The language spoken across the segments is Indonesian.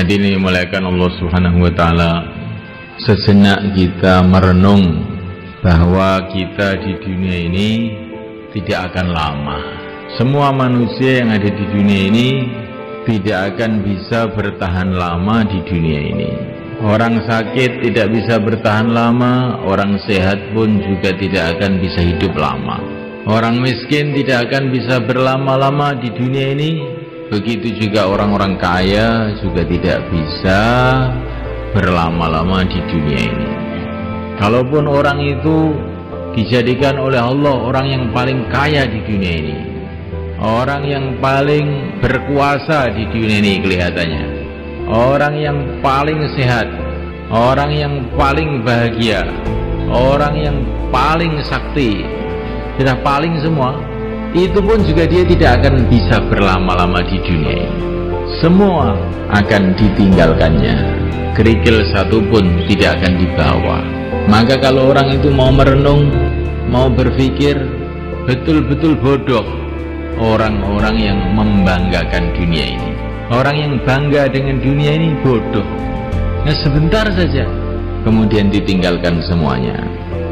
Hadirin dimuliakan Allah Subhanahu wa taala. Sejenak kita merenung bahwa kita di dunia ini tidak akan lama. Semua manusia yang ada di dunia ini tidak akan bisa bertahan lama di dunia ini. Orang sakit tidak bisa bertahan lama, orang sehat pun juga tidak akan bisa hidup lama. Orang miskin tidak akan bisa berlama-lama di dunia ini, Begitu juga orang-orang kaya juga tidak bisa berlama-lama di dunia ini. Kalaupun orang itu dijadikan oleh Allah orang yang paling kaya di dunia ini, orang yang paling berkuasa di dunia ini kelihatannya, orang yang paling sehat, orang yang paling bahagia, orang yang paling sakti, sudah paling semua, itu pun juga dia tidak akan bisa berlama-lama di dunia ini. Semua akan ditinggalkannya. Kerikil satu pun tidak akan dibawa. Maka kalau orang itu mau merenung, mau berpikir, betul-betul bodoh orang-orang yang membanggakan dunia ini. Orang yang bangga dengan dunia ini bodoh. Nah sebentar saja, kemudian ditinggalkan semuanya.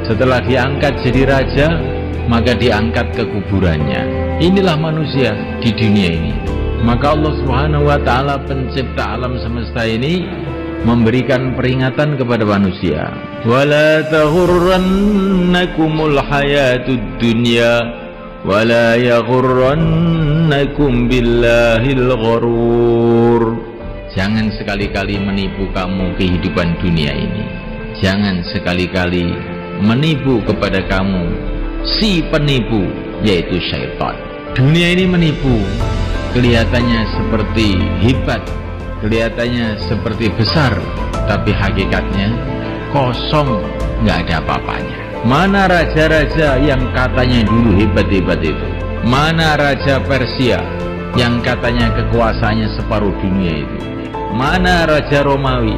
Setelah diangkat jadi raja, maka diangkat ke kuburannya. Inilah manusia di dunia ini. Maka Allah Subhanahu wa taala pencipta alam semesta ini memberikan peringatan kepada manusia. Wala taghurrannakumul hayatud dunya wala yaghurrannakum billahil gharur. Jangan sekali-kali menipu kamu kehidupan dunia ini. Jangan sekali-kali menipu kepada kamu si penipu yaitu syaitan. Dunia ini menipu, kelihatannya seperti hebat, kelihatannya seperti besar, tapi hakikatnya kosong, nggak ada apa-apanya. Mana raja-raja yang katanya dulu hebat-hebat itu? Mana raja Persia yang katanya kekuasaannya separuh dunia itu? Mana raja Romawi?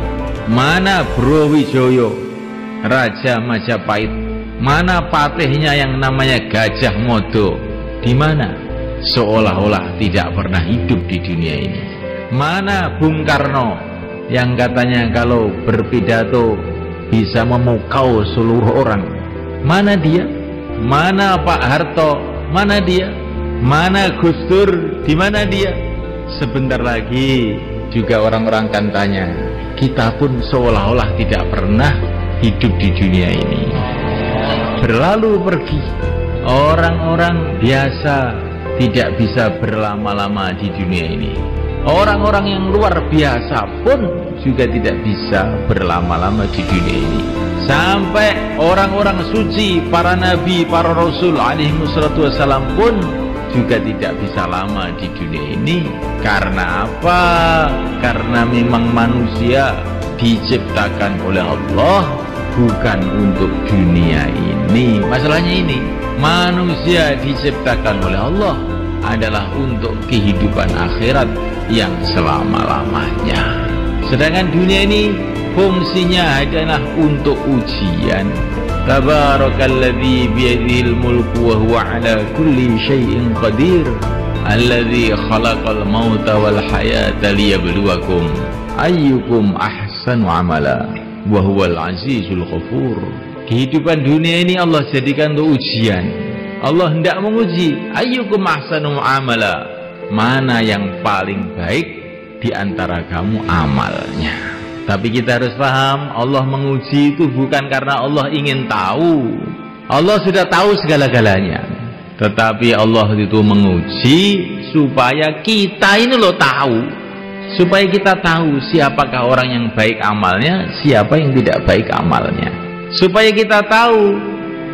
Mana Browijoyo? Raja Majapahit Mana patihnya yang namanya Gajah Modo? Di mana? Seolah-olah tidak pernah hidup di dunia ini. Mana Bung Karno yang katanya kalau berpidato bisa memukau seluruh orang? Mana dia? Mana Pak Harto? Mana dia? Mana Gus Dur? Di mana dia? Sebentar lagi juga orang-orang akan tanya, kita pun seolah-olah tidak pernah hidup di dunia ini berlalu pergi. Orang-orang biasa tidak bisa berlama-lama di dunia ini. Orang-orang yang luar biasa pun juga tidak bisa berlama-lama di dunia ini. Sampai orang-orang suci para nabi para rasul alaihi wassalam pun juga tidak bisa lama di dunia ini. Karena apa? Karena memang manusia diciptakan oleh Allah bukan untuk dunia ini. Masalahnya ini manusia diciptakan oleh Allah adalah untuk kehidupan akhirat yang selama-lamanya. Sedangkan dunia ini fungsinya adalah untuk ujian. Tabarakalladzi biyadihil wa huwa ala kulli syai'in qadir. Alladzi khalaqal mauta wal hayata liyabluwakum ayyukum ahsanu amala wahwal azizul ghafur. Kehidupan dunia ini Allah jadikan untuk ujian. Allah hendak menguji ayyukum ahsanu amala mana yang paling baik di antara kamu amalnya. Tapi kita harus paham Allah menguji itu bukan karena Allah ingin tahu. Allah sudah tahu segala-galanya. Tetapi Allah itu menguji supaya kita ini loh tahu supaya kita tahu siapakah orang yang baik amalnya siapa yang tidak baik amalnya. Supaya kita tahu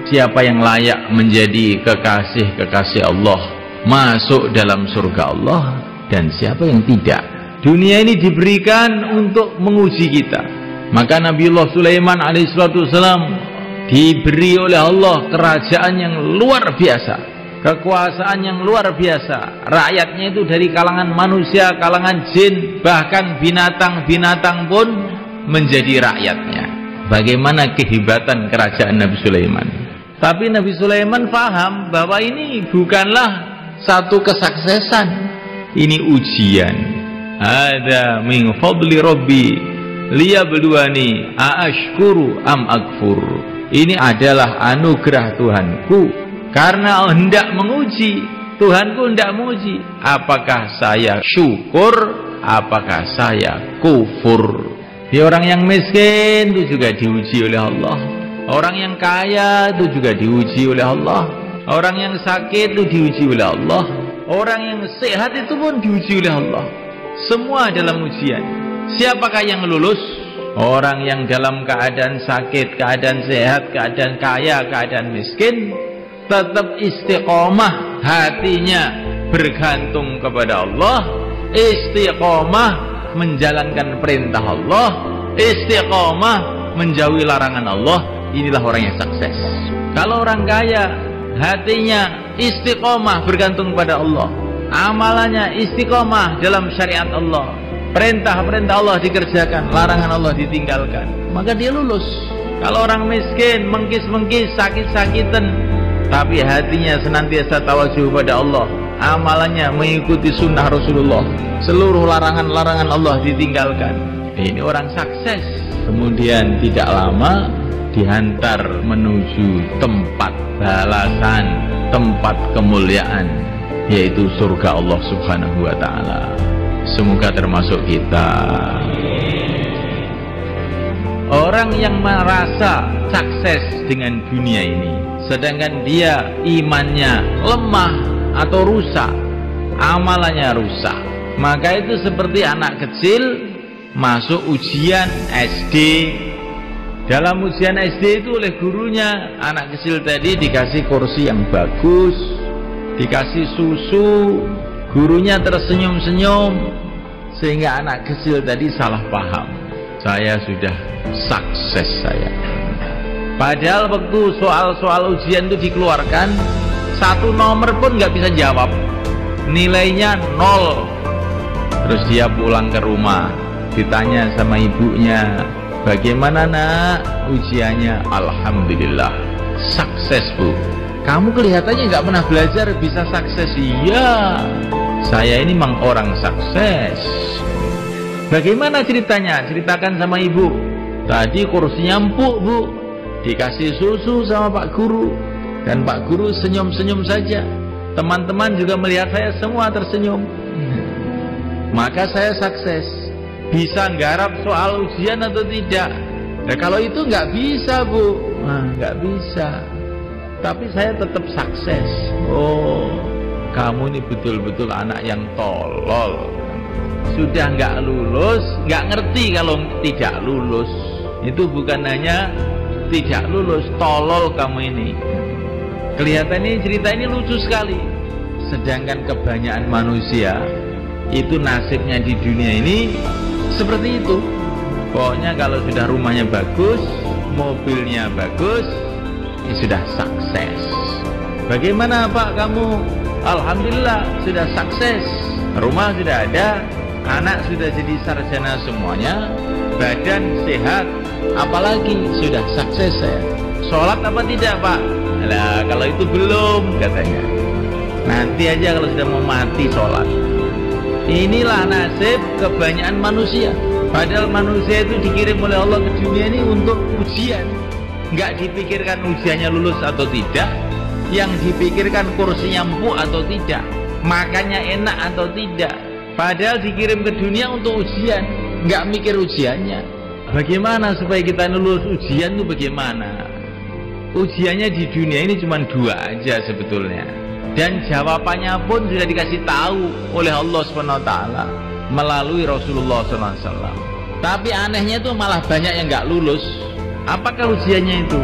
siapa yang layak menjadi kekasih-kekasih Allah masuk dalam surga Allah dan siapa yang tidak. Dunia ini diberikan untuk menguji kita. Maka Nabiullah Sulaiman alaihissalam diberi oleh Allah kerajaan yang luar biasa kekuasaan yang luar biasa. Rakyatnya itu dari kalangan manusia kalangan jin bahkan binatang-binatang pun menjadi rakyatnya. Bagaimana kehebatan kerajaan Nabi Sulaiman? Tapi Nabi Sulaiman paham bahwa ini bukanlah satu kesuksesan. Ini ujian. Ada min fadli Rabbi liyabluwani aashkuru am akfur. Ini adalah anugerah Tuhanku karena hendak menguji Tuhanku hendak menguji apakah saya syukur apakah saya kufur. Di orang yang miskin itu juga diuji oleh Allah. Orang yang kaya itu juga diuji oleh Allah. Orang yang sakit itu diuji oleh Allah. Orang yang sehat itu pun diuji oleh Allah. Semua dalam ujian. Siapakah yang lulus? Orang yang dalam keadaan sakit, keadaan sehat, keadaan kaya, keadaan miskin tetap istiqomah hatinya bergantung kepada Allah, istiqomah menjalankan perintah Allah, istiqomah menjauhi larangan Allah. Inilah orang yang sukses. Kalau orang kaya, hatinya istiqomah bergantung pada Allah amalannya istiqomah dalam syariat Allah perintah-perintah Allah dikerjakan larangan Allah ditinggalkan maka dia lulus kalau orang miskin mengkis-mengkis sakit-sakitan tapi hatinya senantiasa tawajuh pada Allah amalannya mengikuti sunnah Rasulullah seluruh larangan-larangan Allah ditinggalkan ini orang sukses kemudian tidak lama dihantar menuju tempat balasan tempat kemuliaan yaitu surga Allah Subhanahu wa taala. Semoga termasuk kita. Orang yang merasa sukses dengan dunia ini sedangkan dia imannya lemah atau rusak, amalannya rusak. Maka itu seperti anak kecil masuk ujian SD. Dalam ujian SD itu oleh gurunya anak kecil tadi dikasih kursi yang bagus, dikasih susu gurunya tersenyum-senyum sehingga anak kecil tadi salah paham saya sudah sukses saya. Padahal waktu soal-soal ujian itu dikeluarkan satu nomor pun nggak bisa jawab. Nilainya nol. Terus dia pulang ke rumah ditanya sama ibunya bagaimana nak? Ujiannya Alhamdulillah sukses bu. Kamu kelihatannya nggak pernah belajar bisa sukses. Iya saya ini memang orang sukses bagaimana ceritanya? Ceritakan sama ibu. Tadi kursinya empuk bu. Dikasih susu sama pak guru. Dan pak guru senyum-senyum saja. Teman-teman juga melihat saya semua tersenyum. Maka saya sukses. Bisa nggarap soal ujian atau tidak? Nah, kalau itu nggak bisa bu. Nah, nggak bisa. Tapi saya tetap sukses. Oh kamu ini betul-betul anak yang tolol sudah nggak lulus nggak ngerti kalau tidak lulus itu bukan hanya tidak lulus tolol kamu ini kelihatan ini cerita ini lucu sekali sedangkan kebanyakan manusia itu nasibnya di dunia ini seperti itu pokoknya kalau sudah rumahnya bagus mobilnya bagus sudah sukses. Bagaimana Pak kamu? Alhamdulillah sudah sukses. Rumah sudah ada, anak sudah jadi sarjana semuanya, badan sehat, apalagi sudah sukses saya. Sholat apa tidak Pak? Nah, kalau itu belum katanya. Nanti aja kalau sudah mau mati sholat. Inilah nasib kebanyakan manusia. Padahal manusia itu dikirim oleh Allah ke dunia ini untuk ujian nggak dipikirkan ujiannya lulus atau tidak yang dipikirkan kursinya empuk atau tidak makannya enak atau tidak? Padahal dikirim ke dunia untuk ujian. Nggak mikir ujiannya. Bagaimana supaya kita lulus ujian itu bagaimana? Ujiannya di dunia ini cuma dua aja sebetulnya. Dan jawabannya pun sudah dikasih tahu oleh Allah SWT melalui Rasulullah SAW tapi anehnya itu malah banyak yang nggak lulus. Apakah ujiannya itu?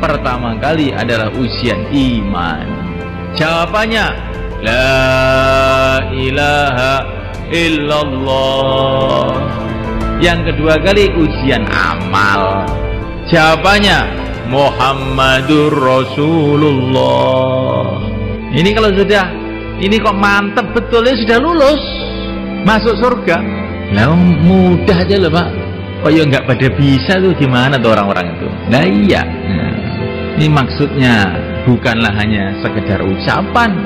Pertama kali adalah ujian iman. Jawabannya La ilaha illallah. Yang kedua kali ujian amal. Jawabannya Muhammadur Rasulullah. Ini kalau sudah ini kok mantep betulnya sudah lulus masuk surga. Lah mudah aja loh, Pak oh ya nggak pada bisa tuh gimana tuh orang-orang itu nah iya nah, ini maksudnya bukanlah hanya sekedar ucapan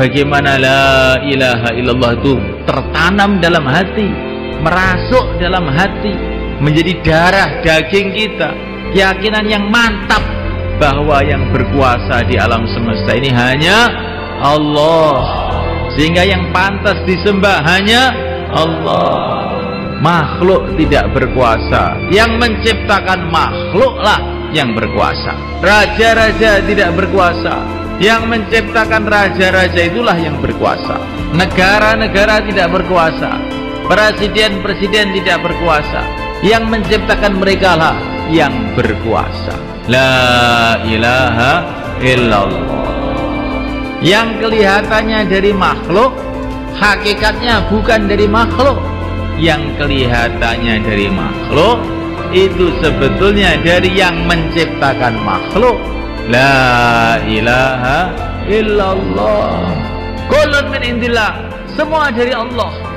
bagaimana la ilaha illallah itu tertanam dalam hati merasuk dalam hati menjadi darah daging kita. Keyakinan yang mantap bahwa yang berkuasa di alam semesta ini hanya Allah. Sehingga yang pantas disembah hanya Allah. Makhluk tidak berkuasa. Yang menciptakan makhluklah yang berkuasa. Raja-raja tidak berkuasa yang menciptakan raja-raja itulah yang berkuasa. Negara-negara tidak berkuasa. Presiden-presiden tidak berkuasa. Yang menciptakan mereka lah yang berkuasa. La ilaha illallah. Yang kelihatannya dari makhluk hakikatnya bukan dari makhluk. Yang kelihatannya dari makhluk itu sebetulnya dari yang menciptakan makhluk la ilaha illallah. Kulun min indillah. Semua dari Allah